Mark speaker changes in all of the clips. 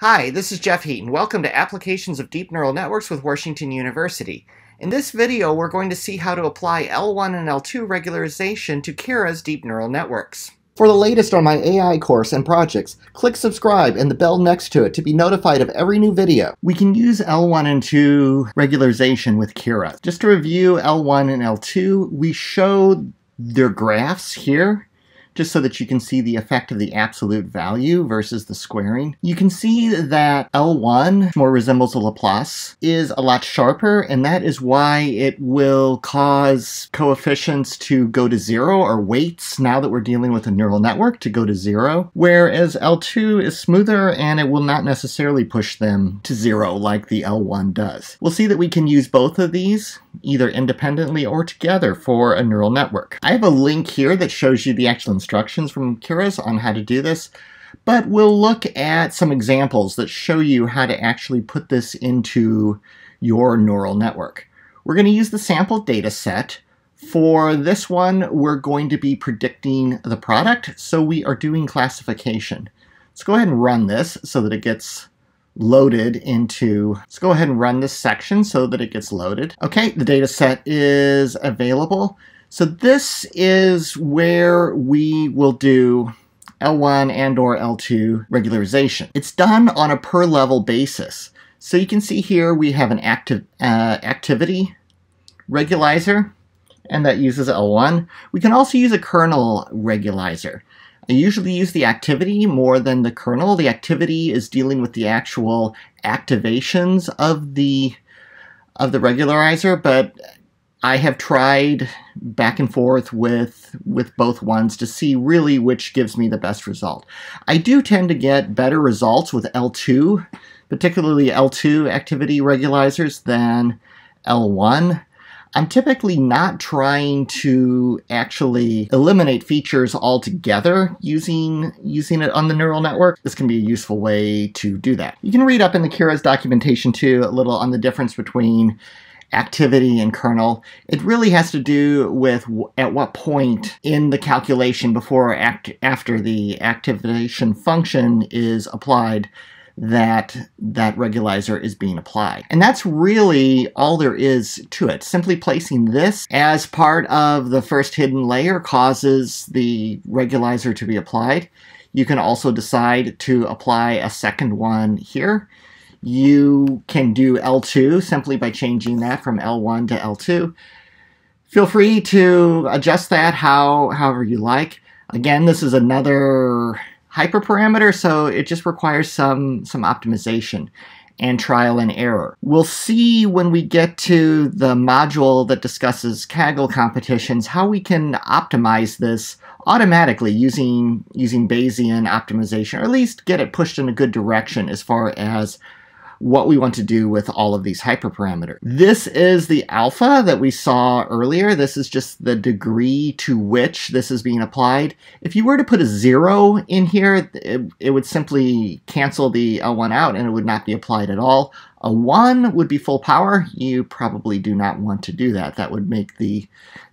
Speaker 1: Hi, this is Jeff Heaton. Welcome to Applications of Deep Neural Networks with Washington University. In this video, we're going to see how to apply L1 and L2 regularization to Keras deep neural networks. For the latest on my AI course and projects, click subscribe and the bell next to it to be notified of every new video. We can use L1 and 2 regularization with Keras. Just to review L1 and L2, we show their graphs here just so that you can see the effect of the absolute value versus the squaring. You can see that L1 more resembles a Laplace is a lot sharper and that is why it will cause coefficients to go to zero or weights now that we're dealing with a neural network to go to zero whereas L2 is smoother and it will not necessarily push them to zero like the L1 does. We'll see that we can use both of these either independently or together for a neural network. I have a link here that shows you the actual instructions from Keras on how to do this, but we'll look at some examples that show you how to actually put this into your neural network. We're going to use the sample data set. For this one, we're going to be predicting the product, so we are doing classification. Let's go ahead and run this so that it gets loaded into, let's go ahead and run this section so that it gets loaded. Okay, the data set is available. So this is where we will do L1 and or L2 regularization. It's done on a per level basis. So you can see here we have an active uh, activity regularizer and that uses L1. We can also use a kernel regularizer. I usually use the activity more than the kernel. The activity is dealing with the actual activations of the of the regularizer, but I have tried back and forth with with both ones to see really which gives me the best result. I do tend to get better results with L2, particularly L2 activity regularizers than L1. I'm typically not trying to actually eliminate features altogether using, using it on the neural network. This can be a useful way to do that. You can read up in the Keras documentation too a little on the difference between activity in kernel. It really has to do with at what point in the calculation before act after the activation function is applied that that regularizer is being applied. And that's really all there is to it. Simply placing this as part of the first hidden layer causes the regularizer to be applied. You can also decide to apply a second one here. You can do L2 simply by changing that from L1 to L2. Feel free to adjust that how however you like. Again, this is another hyperparameter, so it just requires some, some optimization and trial and error. We'll see when we get to the module that discusses Kaggle competitions how we can optimize this automatically using, using Bayesian optimization, or at least get it pushed in a good direction as far as what we want to do with all of these hyperparameters. This is the alpha that we saw earlier. This is just the degree to which this is being applied. If you were to put a zero in here, it, it would simply cancel the L1 out and it would not be applied at all. A 1 would be full power. You probably do not want to do that. That would make the,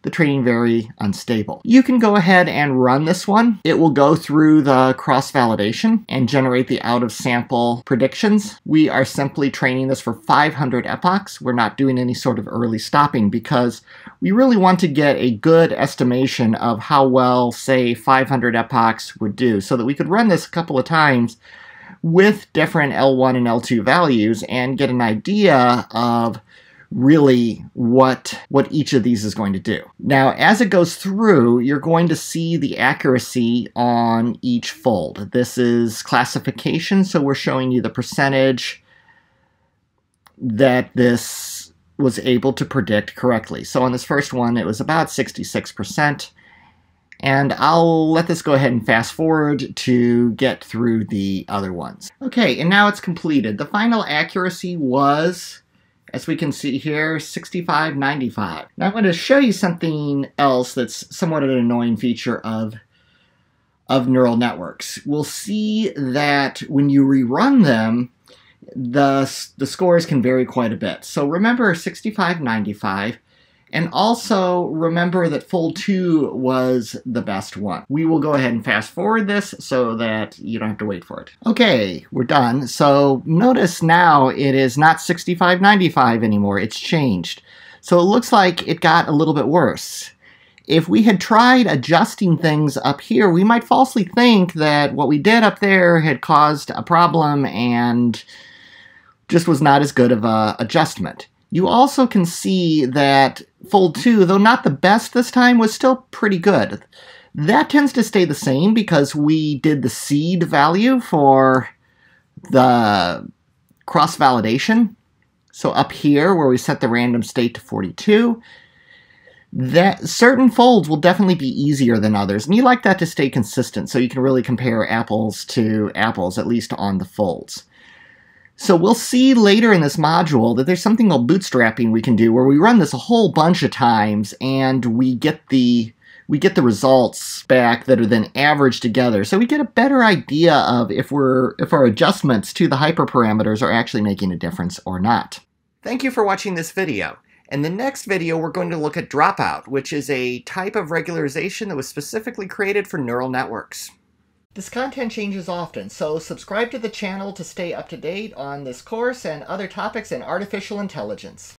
Speaker 1: the training very unstable. You can go ahead and run this one. It will go through the cross-validation and generate the out-of-sample predictions. We are simply training this for 500 epochs. We're not doing any sort of early stopping because we really want to get a good estimation of how well, say, 500 epochs would do so that we could run this a couple of times with different L1 and L2 values and get an idea of really what what each of these is going to do. Now, as it goes through, you're going to see the accuracy on each fold. This is classification, so we're showing you the percentage that this was able to predict correctly. So on this first one, it was about 66%. And I'll let this go ahead and fast forward to get through the other ones. Okay, and now it's completed. The final accuracy was, as we can see here, 6595. Now I'm going to show you something else that's somewhat of an annoying feature of, of neural networks. We'll see that when you rerun them, the, the scores can vary quite a bit. So remember 6595 And also remember that fold 2 was the best one. We will go ahead and fast forward this so that you don't have to wait for it. Okay, we're done. So notice now it is not 65.95 anymore. It's changed. So it looks like it got a little bit worse. If we had tried adjusting things up here, we might falsely think that what we did up there had caused a problem and just was not as good of a adjustment. You also can see that Fold 2, though not the best this time, was still pretty good. That tends to stay the same because we did the seed value for the cross-validation. So up here, where we set the random state to 42, that certain folds will definitely be easier than others. And you like that to stay consistent so you can really compare apples to apples, at least on the folds. So we'll see later in this module that there's something called bootstrapping we can do where we run this a whole bunch of times and we get the we get the results back that are then averaged together. So we get a better idea of if we're if our adjustments to the hyperparameters are actually making a difference or not. Thank you for watching this video. In the next video, we're going to look at dropout, which is a type of regularization that was specifically created for neural networks. This content changes often, so subscribe to the channel to stay up to date on this course and other topics in artificial intelligence.